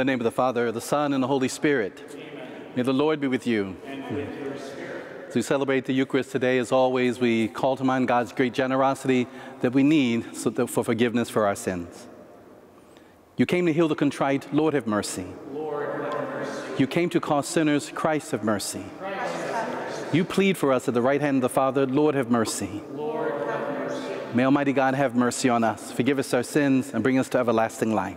the name of the Father, the Son, and the Holy Spirit. Amen. May the Lord be with you. And with your spirit. As we celebrate the Eucharist today, as always, we call to mind God's great generosity that we need so that for forgiveness for our sins. You came to heal the contrite, Lord have mercy. Lord, have mercy. You came to call sinners, Christ have mercy. Christ, have mercy. You plead for us at the right hand of the Father, Lord have mercy. Lord, have mercy. May Almighty God have mercy on us, forgive us our sins, and bring us to everlasting life.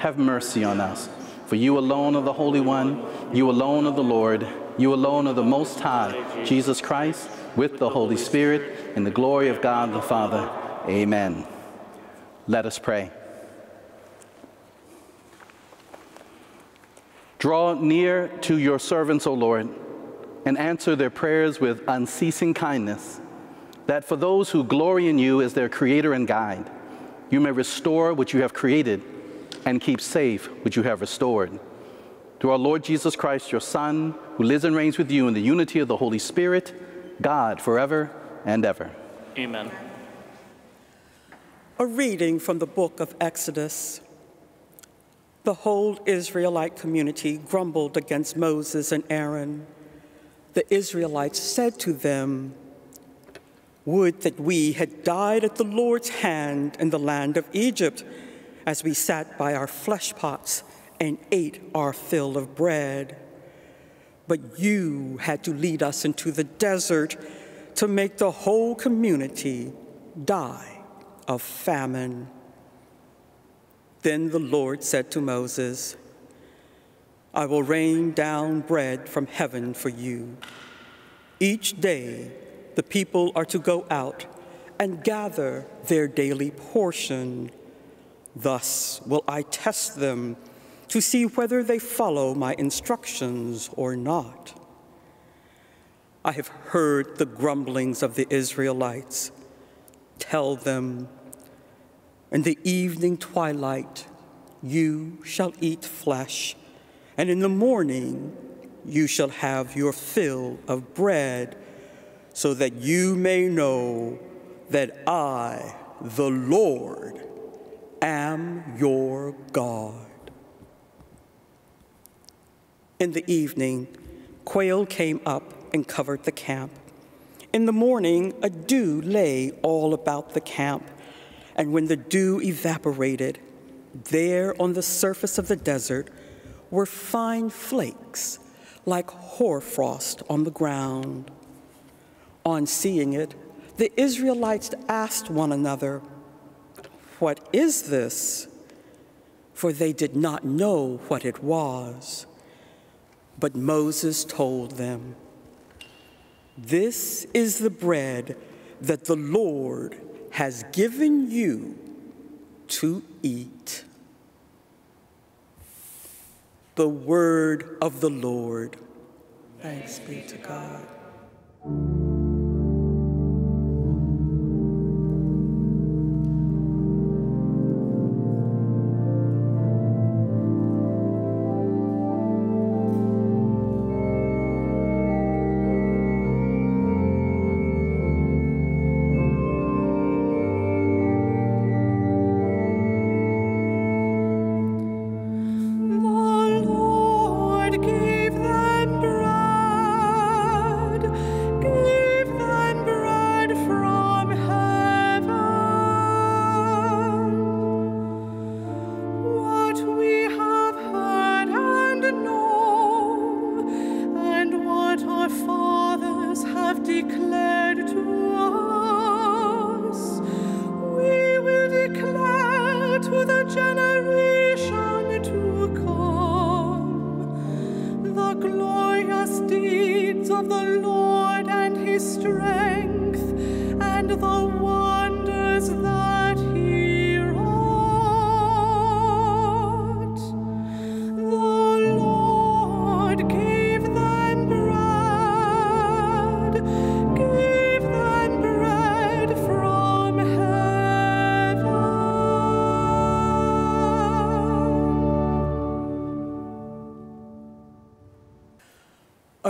have mercy on us. For you alone are the Holy One, you alone are the Lord, you alone are the Most High, Jesus Christ, with the Holy Spirit, in the glory of God the Father. Amen. Let us pray. Draw near to your servants, O Lord, and answer their prayers with unceasing kindness, that for those who glory in you as their creator and guide, you may restore what you have created and keep safe what you have restored. Through our Lord Jesus Christ, your Son, who lives and reigns with you in the unity of the Holy Spirit, God, forever and ever. Amen. A reading from the book of Exodus. The whole Israelite community grumbled against Moses and Aaron. The Israelites said to them, Would that we had died at the Lord's hand in the land of Egypt, as we sat by our flesh pots and ate our fill of bread. But you had to lead us into the desert to make the whole community die of famine. Then the Lord said to Moses, I will rain down bread from heaven for you. Each day the people are to go out and gather their daily portion. Thus will I test them to see whether they follow my instructions or not. I have heard the grumblings of the Israelites. Tell them, in the evening twilight you shall eat flesh, and in the morning you shall have your fill of bread, so that you may know that I, the Lord, am your God. In the evening, quail came up and covered the camp. In the morning, a dew lay all about the camp, and when the dew evaporated, there on the surface of the desert were fine flakes like hoarfrost on the ground. On seeing it, the Israelites asked one another, What is this? For they did not know what it was. But Moses told them, This is the bread that the Lord has given you to eat. The word of the Lord. Thanks be to God. To the generation to come. The glorious deeds of the Lord and his strength and the wonders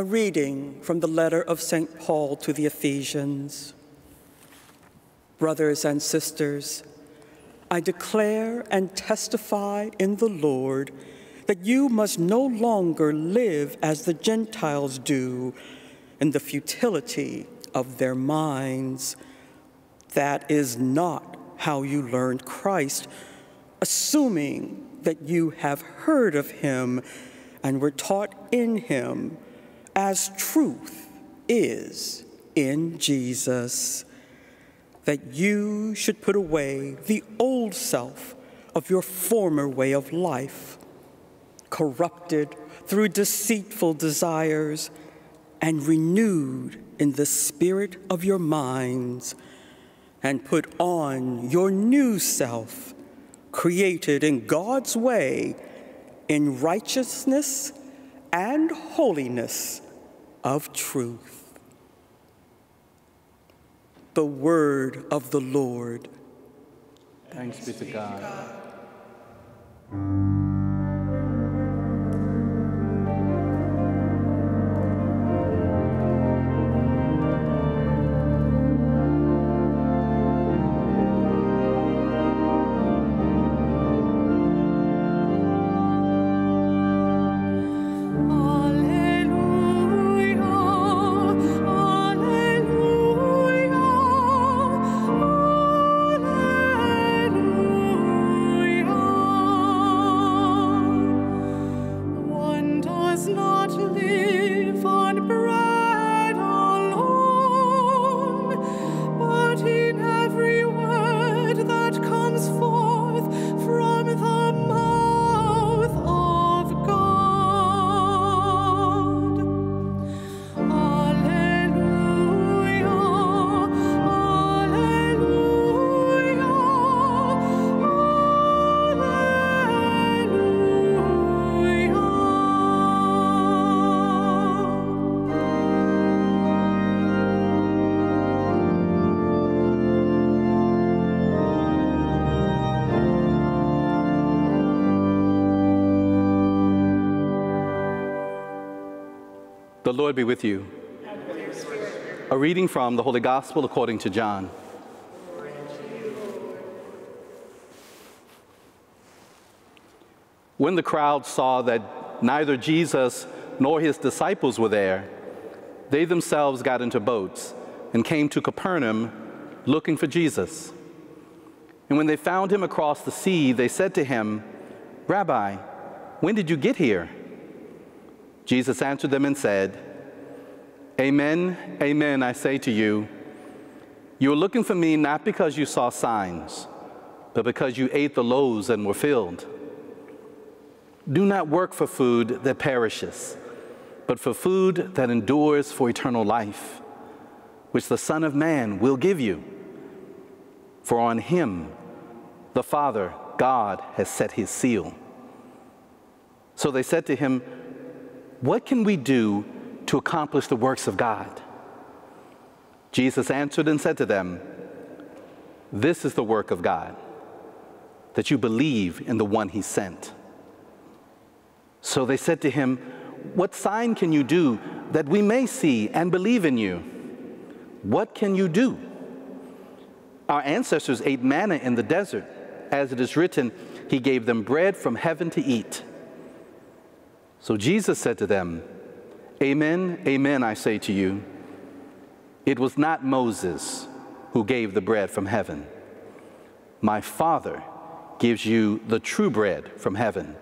A reading from the letter of St. Paul to the Ephesians. Brothers and sisters, I declare and testify in the Lord that you must no longer live as the Gentiles do in the futility of their minds. That is not how you learned Christ, assuming that you have heard of him and were taught in him as truth is in Jesus, that you should put away the old self of your former way of life, corrupted through deceitful desires and renewed in the spirit of your minds, and put on your new self, created in God's way in righteousness and holiness of truth. The word of the Lord. Thanks be to God. The Lord be with you. A reading from the Holy Gospel according to John. When the crowd saw that neither Jesus nor his disciples were there, they themselves got into boats and came to Capernaum looking for Jesus. And when they found him across the sea, they said to him, Rabbi, when did you get here? Jesus answered them and said, Amen, amen, I say to you, you are looking for me not because you saw signs, but because you ate the loaves and were filled. Do not work for food that perishes, but for food that endures for eternal life, which the Son of Man will give you. For on him the Father, God, has set his seal. So they said to him, What can we do to accomplish the works of God? Jesus answered and said to them, This is the work of God, that you believe in the one he sent. So they said to him, What sign can you do that we may see and believe in you? What can you do? Our ancestors ate manna in the desert. As it is written, He gave them bread from heaven to eat. So Jesus said to them, Amen, amen, I say to you. It was not Moses who gave the bread from heaven. My Father gives you the true bread from heaven.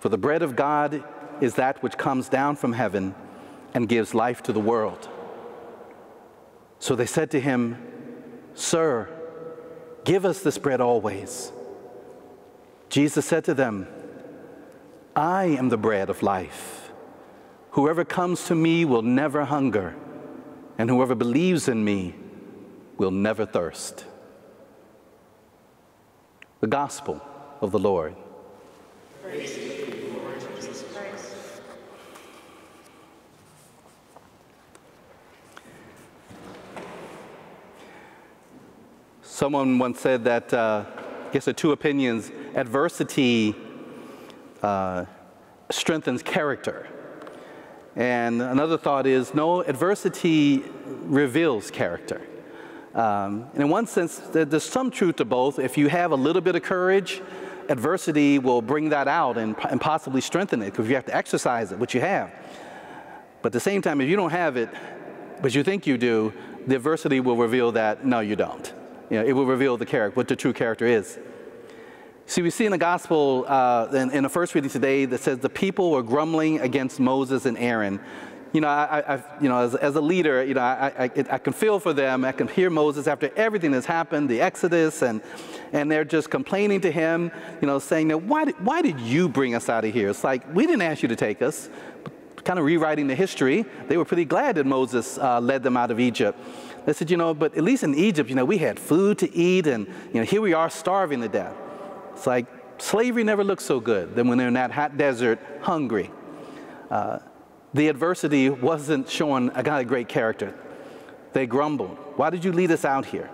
For the bread of God is that which comes down from heaven and gives life to the world. So they said to him, Sir, give us this bread always. Jesus said to them, I am the bread of life. Whoever comes to me will never hunger, and whoever believes in me will never thirst. The Gospel of the Lord. Someone once said that, uh, I guess there are two opinions adversity uh, strengthens character. And another thought is no, adversity reveals character. Um, and in one sense, there's some truth to both. If you have a little bit of courage, adversity will bring that out and, and possibly strengthen it because you have to exercise it, which you have. But at the same time, if you don't have it, but you think you do, the adversity will reveal that no, you don't. You know, it will reveal the character, what the true character is. See, we see in the gospel, uh, in, in, the first reading today, that says the people were grumbling against Moses and Aaron. You know, I, I you know, as, as, a leader, you know, I, I, I, can feel for them. I can hear Moses after everything that's happened, the Exodus, and, and they're just complaining to him, you know, saying that, why did, why did you bring us out of here? It's like, we didn't ask you to take us. Kind of rewriting the history. They were pretty glad that Moses uh, led them out of Egypt. They said, you know, but at least in Egypt, you know, we had food to eat, and, you know, here we are starving to death. It's like slavery never looks so good than when they're in that hot desert hungry. Uh, the adversity wasn't showing a guy great character. They grumbled. Why did you lead us out here?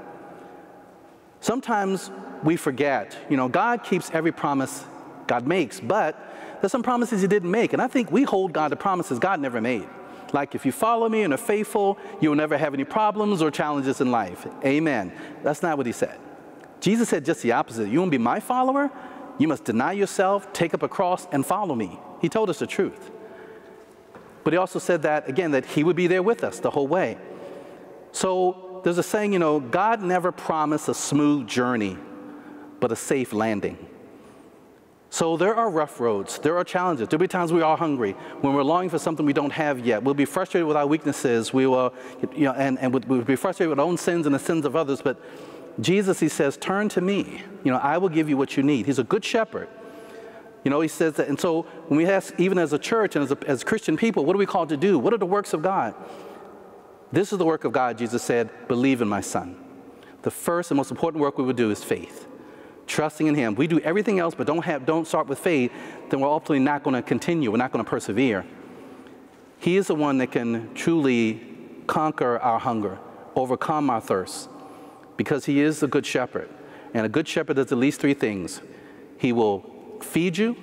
Sometimes we forget, you know, God keeps every promise God makes, but there's some promises He didn't make. And I think we hold God to promises God never made. Like if you follow me and are faithful, you will never have any problems or challenges in life. Amen. That's not what He said. Jesus said just the opposite. You want to be my follower? You must deny yourself, take up a cross, and follow me. He told us the truth. But he also said that, again, that he would be there with us the whole way. So there's a saying, you know, God never promised a smooth journey, but a safe landing. So there are rough roads, there are challenges. There'll be times we are hungry, when we're longing for something we don't have yet. We'll be frustrated with our weaknesses, we will, you know, and, and we'll be frustrated with our own sins and the sins of others, but Jesus, he says, turn to me. You know, I will give you what you need. He's a good shepherd. You know, he says that. And so when we ask, even as a church and as, a, as Christian people, what are we called to do? What are the works of God? This is the work of God, Jesus said, believe in my son. The first and most important work we would do is faith. Trusting in him. We do everything else, but don't, have, don't start with faith, then we're ultimately not going to continue. We're not going to persevere. He is the one that can truly conquer our hunger, overcome our thirst because he is the good shepherd. And a good shepherd does at least three things he will feed you,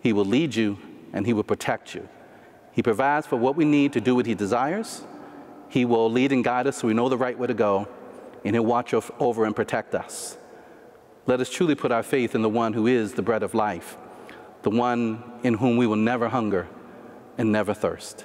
he will lead you, and he will protect you. He provides for what we need to do what he desires. He will lead and guide us so we know the right way to go, and he'll watch over and protect us. Let us truly put our faith in the one who is the bread of life, the one in whom we will never hunger and never thirst.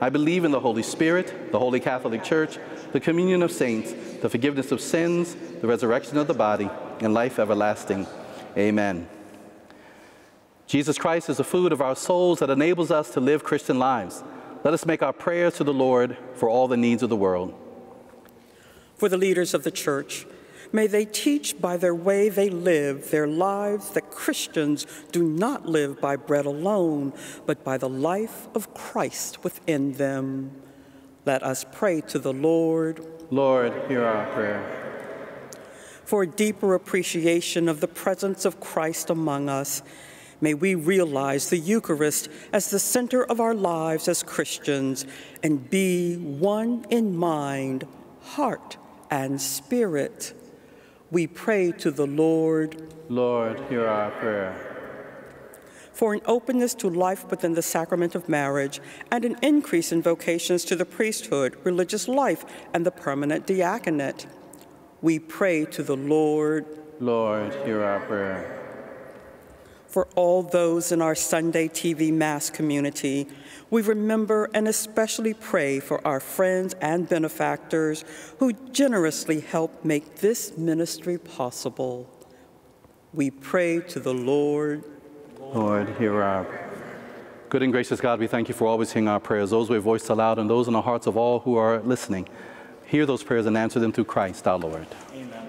I believe in the Holy Spirit, the Holy Catholic Church, the communion of saints, the forgiveness of sins, the resurrection of the body, and life everlasting. Amen. Jesus Christ is the food of our souls that enables us to live Christian lives. Let us make our prayers to the Lord for all the needs of the world. For the leaders of the church, May they teach by their way they live their lives that Christians do not live by bread alone, but by the life of Christ within them. Let us pray to the Lord. Lord, hear our prayer. For a deeper appreciation of the presence of Christ among us, may we realize the Eucharist as the center of our lives as Christians and be one in mind, heart, and spirit we pray to the Lord. Lord, hear our prayer. For an openness to life within the sacrament of marriage and an increase in vocations to the priesthood, religious life, and the permanent diaconate. We pray to the Lord. Lord, hear our prayer. For all those in our Sunday TV Mass community we remember and especially pray for our friends and benefactors who generously help make this ministry possible. We pray to the Lord. Lord, hear our Good and gracious God, we thank you for always hearing our prayers, those we've voiced aloud and those in the hearts of all who are listening. Hear those prayers and answer them through Christ our Lord. Amen.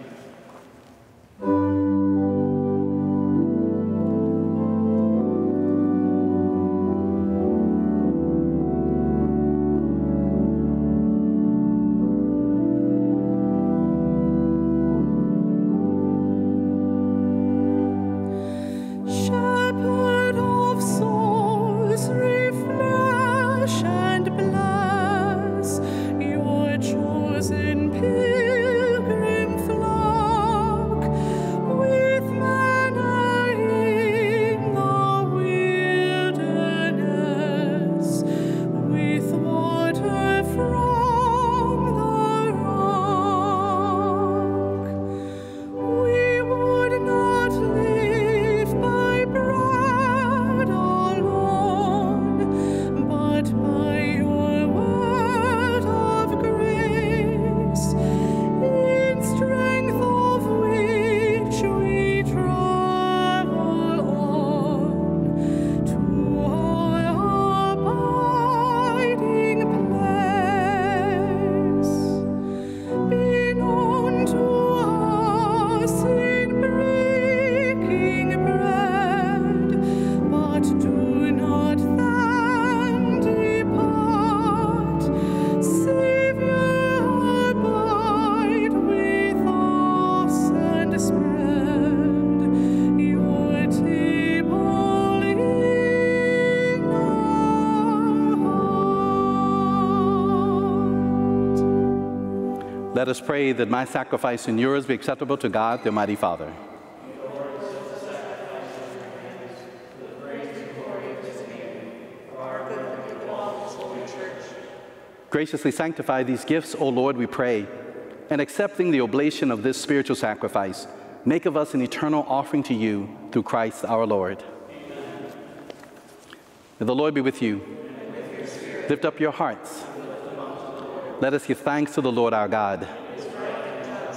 Let us pray that my sacrifice and yours be acceptable to God, the Almighty Father. Graciously sanctify these gifts, O Lord, we pray, and accepting the oblation of this spiritual sacrifice, make of us an eternal offering to you through Christ our Lord. May the Lord be with you. Lift up your hearts. Let us give thanks to the Lord our God.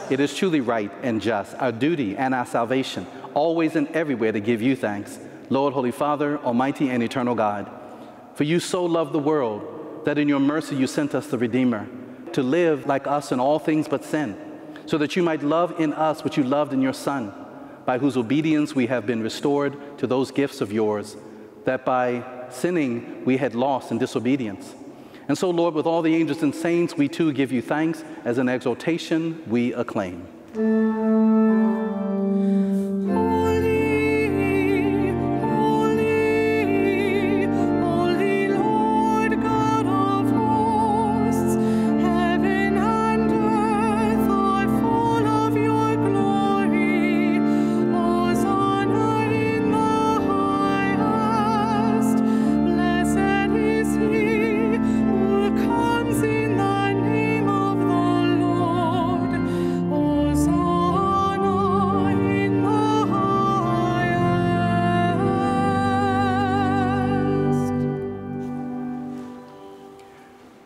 It is truly right and just, our duty and our salvation, always and everywhere to give you thanks, Lord, Holy Father, Almighty and eternal God. For you so loved the world that in your mercy you sent us the Redeemer to live like us in all things but sin, so that you might love in us what you loved in your Son, by whose obedience we have been restored to those gifts of yours, that by sinning we had lost in disobedience. And so, Lord, with all the angels and saints, we too give you thanks as an exaltation we acclaim.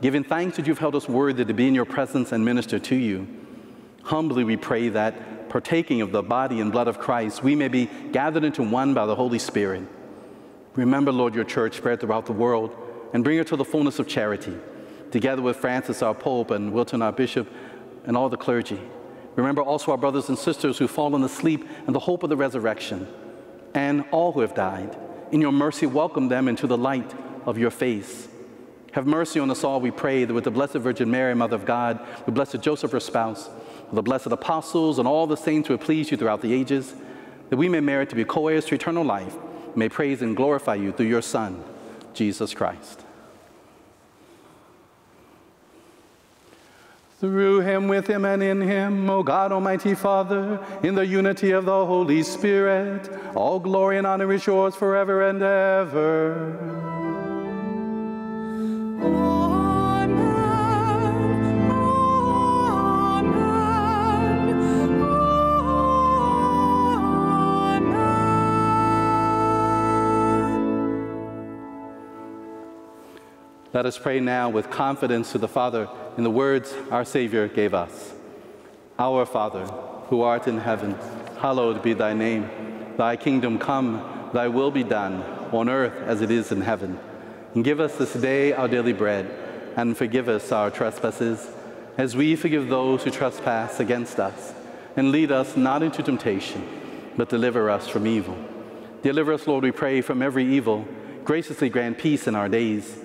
giving thanks that you've held us worthy to be in your presence and minister to you. Humbly we pray that, partaking of the body and blood of Christ, we may be gathered into one by the Holy Spirit. Remember, Lord, your church spread throughout the world and bring her to the fullness of charity, together with Francis, our Pope, and Wilton, our Bishop, and all the clergy. Remember also our brothers and sisters who've fallen asleep in the hope of the resurrection and all who have died. In your mercy, welcome them into the light of your face. Have mercy on us all, we pray, that with the Blessed Virgin Mary, Mother of God, with Blessed Joseph, her spouse, with the blessed apostles, and all the saints who have pleased you throughout the ages, that we may merit to be co heirs to eternal life, may praise and glorify you through your Son, Jesus Christ. Through him, with him, and in him, O God, Almighty Father, in the unity of the Holy Spirit, all glory and honor is yours forever and ever. Let us pray now with confidence to the Father in the words our Savior gave us. Our Father, who art in heaven, hallowed be thy name. Thy kingdom come, thy will be done, on earth as it is in heaven. And give us this day our daily bread, and forgive us our trespasses, as we forgive those who trespass against us. And lead us not into temptation, but deliver us from evil. Deliver us, Lord, we pray, from every evil. Graciously grant peace in our days,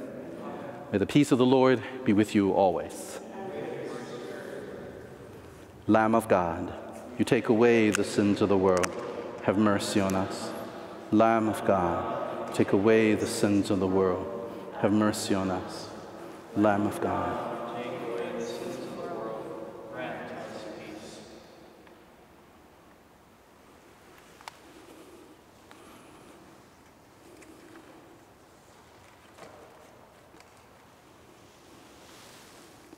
May the peace of the Lord be with you always. Lamb of God, you take away the sins of the world. Have mercy on us. Lamb of God, take away the sins of the world. Have mercy on us. Lamb of God.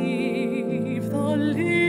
receive the living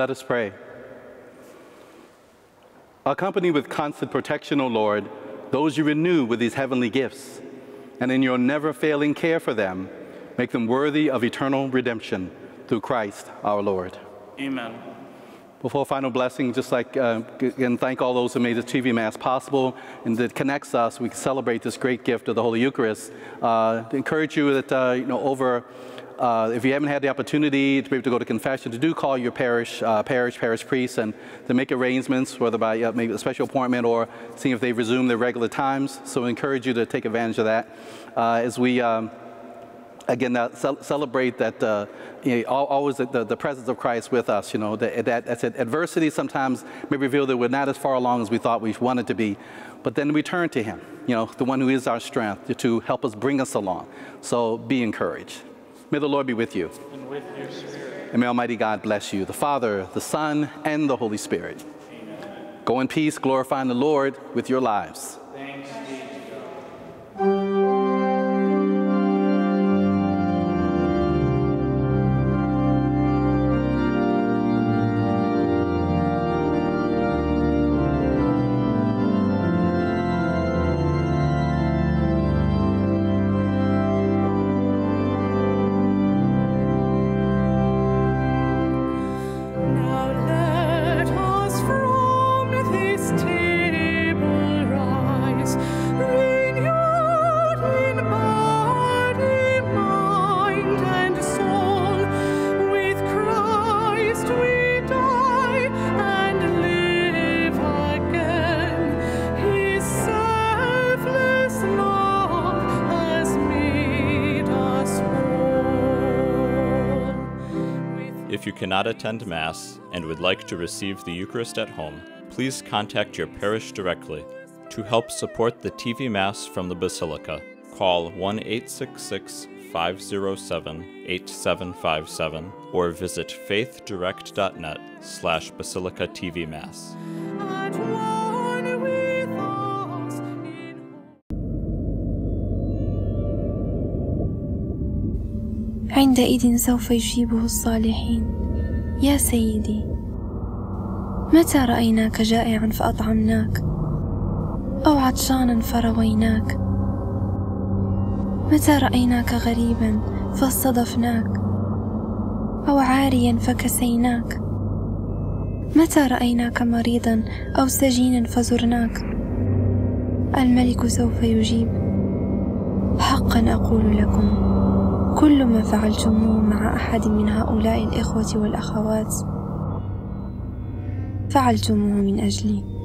Let us pray. Accompany with constant protection, O Lord, those you renew with these heavenly gifts, and in your never failing care for them, make them worthy of eternal redemption through Christ our Lord. Amen. Before final blessing, just like uh, again, thank all those who made this TV Mass possible and that connects us. We can celebrate this great gift of the Holy Eucharist. Uh, to encourage you that uh, you know over. Uh, if you haven't had the opportunity to be able to go to confession, to do call your parish, uh, parish, parish priest, and to make arrangements, whether by uh, maybe a special appointment or seeing if they resume their regular times. So, I encourage you to take advantage of that as we. Um, again, uh, celebrate that uh, you know, always the, the, presence of Christ with us. You know, that, that, that adversity sometimes may reveal that we're not as far along as we thought we wanted to be, but then we turn to Him. You know, the one who is our strength to help us bring us along. So be encouraged. May the Lord be with you. And with your spirit. And may Almighty God bless you, the Father, the Son, and the Holy Spirit. Amen. Go in peace, glorifying the Lord with your lives. Thanks be to God. If you cannot attend Mass and would like to receive the Eucharist at home, please contact your parish directly. To help support the TV Mass from the Basilica, call 1 866 507 8757 or visit faithdirect.net slash basilica TV Mass. عندئذ سوف يجيبه الصالحين يا سيدي متى رأيناك جائعا فأطعمناك؟ أو عطشانا فرويناك؟ متى رأيناك غريبا فاستضفناك؟ أو عاريا فكسيناك؟ متى رأيناك مريضا أو سجينا فزرناك؟ الملك سوف يجيب. حقا أقول لكم. كل ما فعلتموه مع أحد من هؤلاء الإخوة والأخوات فعلتموه من أجلي.